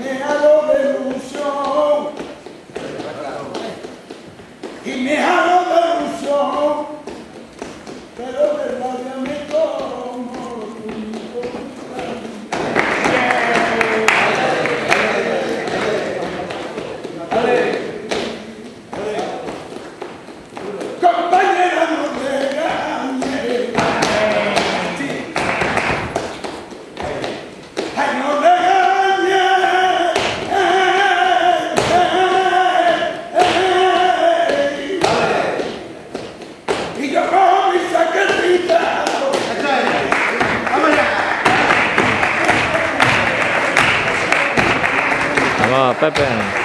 me hago de ilusión. Y me hago de ilusión. Pero de rabia me como. Compañera, no 啊拜拜。